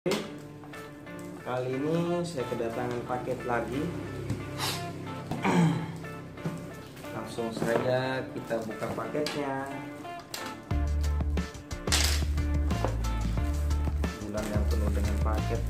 Kali ini saya kedatangan paket lagi. Langsung saja kita buka paketnya. Bulan yang penuh dengan paket.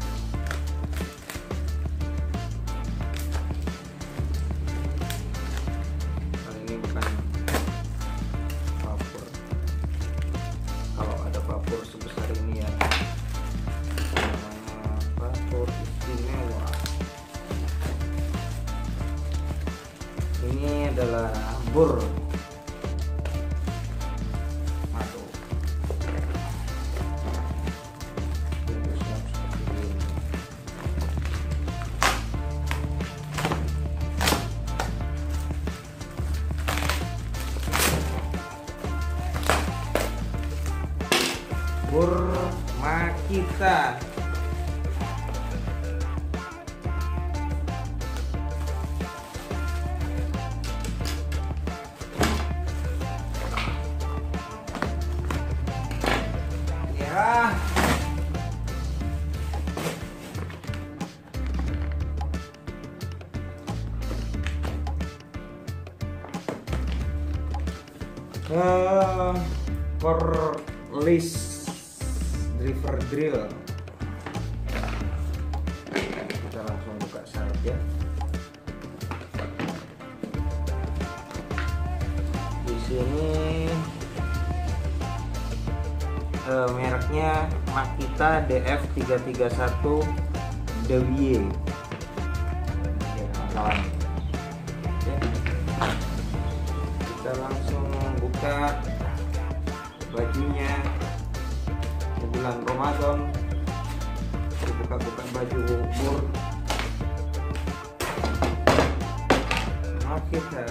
Uh, list driver drill. Kita langsung buka saja di sini eh, mereknya Makita DF331 Dewie ya, kawan buka bajunya. Di bulan Ramadan buka-buka baju bur Makita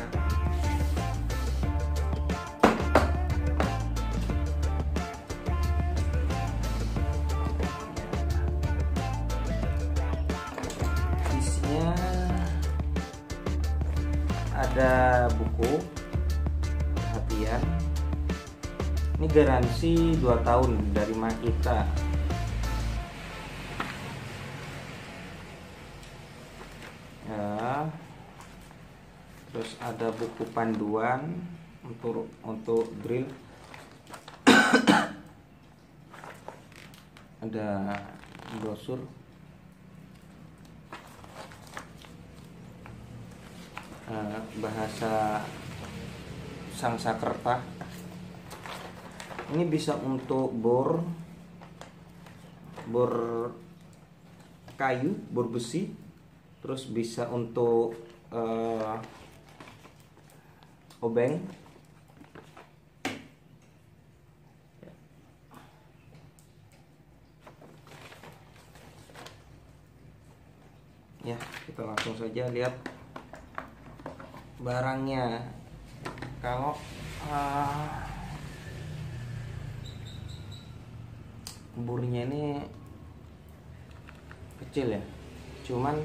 isinya ada buku perhatian ini garansi 2 tahun dari Makita ya. Terus ada buku panduan untuk untuk drill. Ada brosur. Eh, bahasa Sangsakerta ini bisa untuk bor bor kayu bor besi. Terus bisa untuk eh, obeng. Ya kita langsung saja lihat barangnya kalau uh, ini kecil ya. Cuman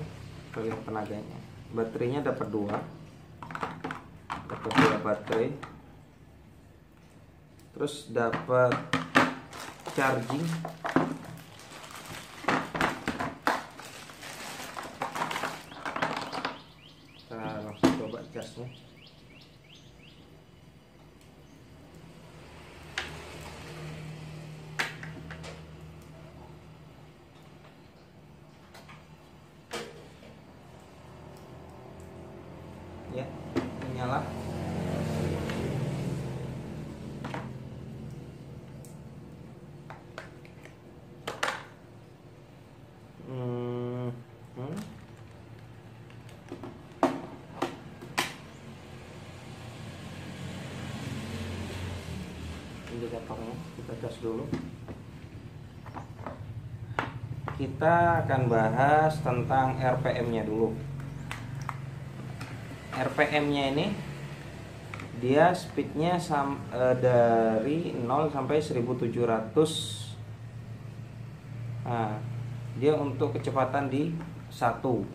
kalian tenaganya. Baterainya dapat dua. Dapat dua baterai. Terus dapat charging kita langsung coba casnya ya menyala. Hmm, hmm. indikatornya kita gas dulu. Kita akan bahas tentang RPM nya dulu RPM nya ini dia speednya sam, eh, dari 0 sampai 1700 nah, dia untuk kecepatan di satu.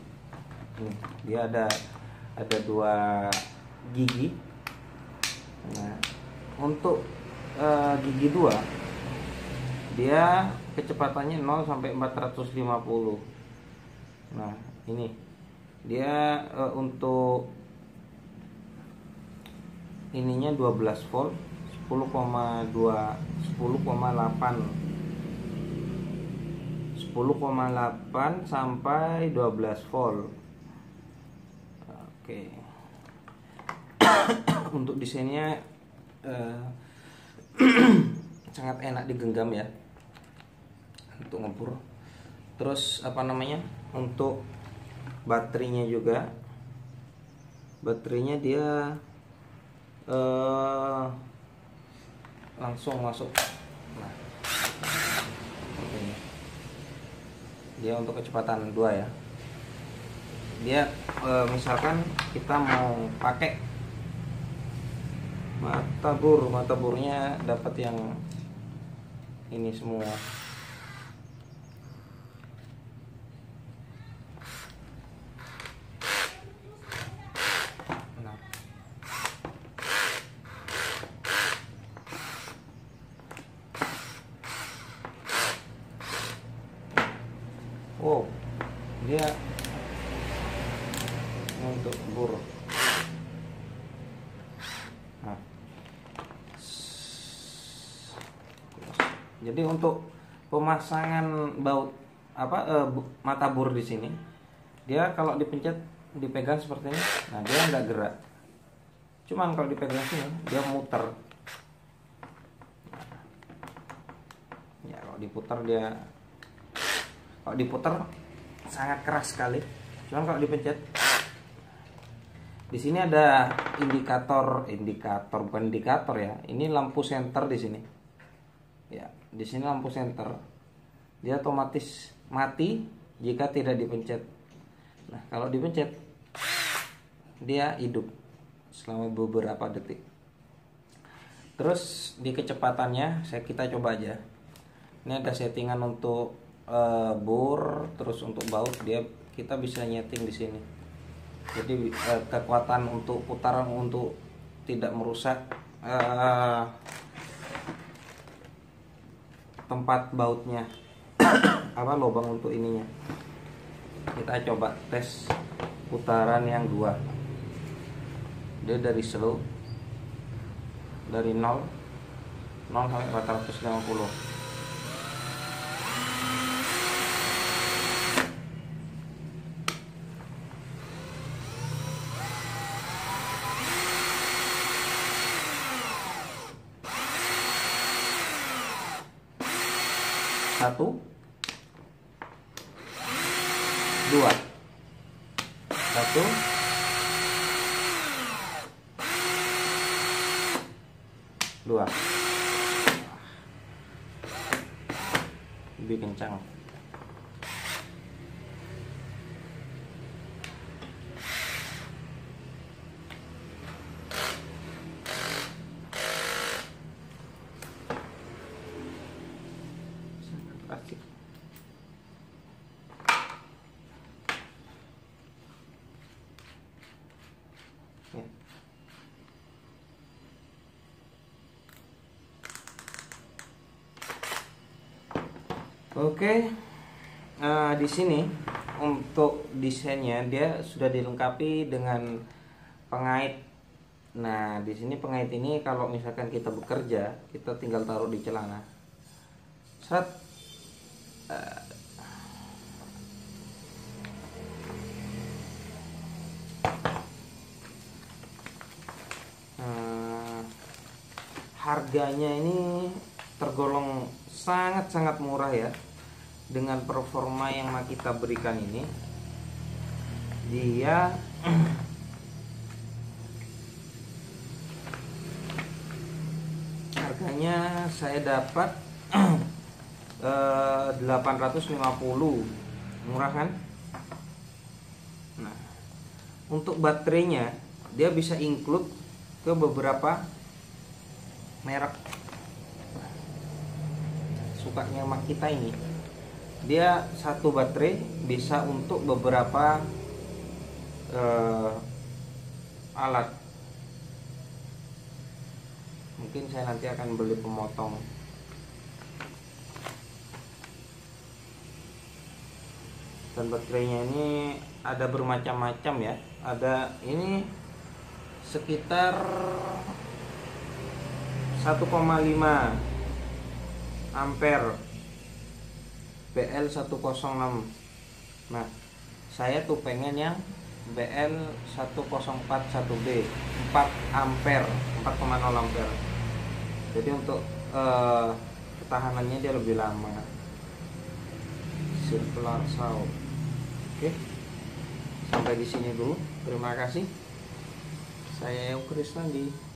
Nih, dia ada ada dua gigi. Nah untuk eh, gigi dua dia kecepatannya 0 sampai 450 nah ini dia uh, untuk ininya 12 volt 10,2 10,8 10,8 sampai 12 volt. Oke. Untuk desainnya uh, sangat enak digenggam ya. Untuk ngebur terus apa namanya untuk baterainya juga. Baterainya dia uh, langsung masuk. Nah. Ini dia untuk kecepatan dua ya. Dia e, misalkan kita mau pakai mata bur mata burnya dapat yang ini semua wow dia untuk bur nah. jadi untuk pemasangan baut apa eh, mata bur di sini dia kalau dipencet dipegang seperti ini nah dia nggak gerak. Cuman kalau dipegang sini dia muter. Ya kalau diputar dia kalau diputar sangat keras sekali. Cuman kalau dipencet di sini ada indikator indikator bukan indikator ya. Ini lampu senter di sini. Ya di sini lampu senter. Dia otomatis mati jika tidak dipencet. Nah kalau dipencet dia hidup selama beberapa detik. Terus di kecepatannya saya kita coba aja. Ini ada settingan untuk uh, bor terus untuk baut dia kita bisa nyeting di sini jadi uh, kekuatan untuk putaran untuk tidak merusak uh, tempat bautnya. Apa lubang untuk ininya? Kita coba tes putaran yang dua. Dia dari slow dari 0 0 sampai 450 satu. Dua. Satu. Dua. Lebih kencang Oke, uh, di sini untuk desainnya dia sudah dilengkapi dengan pengait. Nah, di sini pengait ini kalau misalkan kita bekerja, kita tinggal taruh di celana. Set. Uh, harganya ini tergolong sangat-sangat murah ya dengan performa yang kita berikan ini dia harganya saya dapat eh, 850 murah kan? Nah untuk baterainya dia bisa include ke beberapa merek. Sukanya mak kita ini dia satu baterai bisa untuk beberapa uh, alat. Mungkin saya nanti akan beli pemotong. Dan baterainya ini ada bermacam-macam ya. Ada ini sekitar 1,5 ampere BL 106 nah saya tuh pengen yang BL 1041B 4 ampere 4,0 ampere. Jadi untuk uh, ketahanannya dia lebih lama. Circular saw oke sampai di sini dulu. Terima kasih. Saya Eukris di